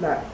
来